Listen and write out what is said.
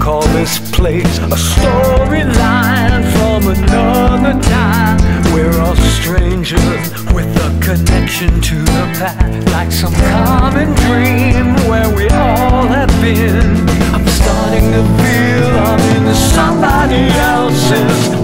call this place a storyline from another time. We're all strangers with a connection to the past, like some common dream where we all have been. I'm starting to feel I'm in somebody else's.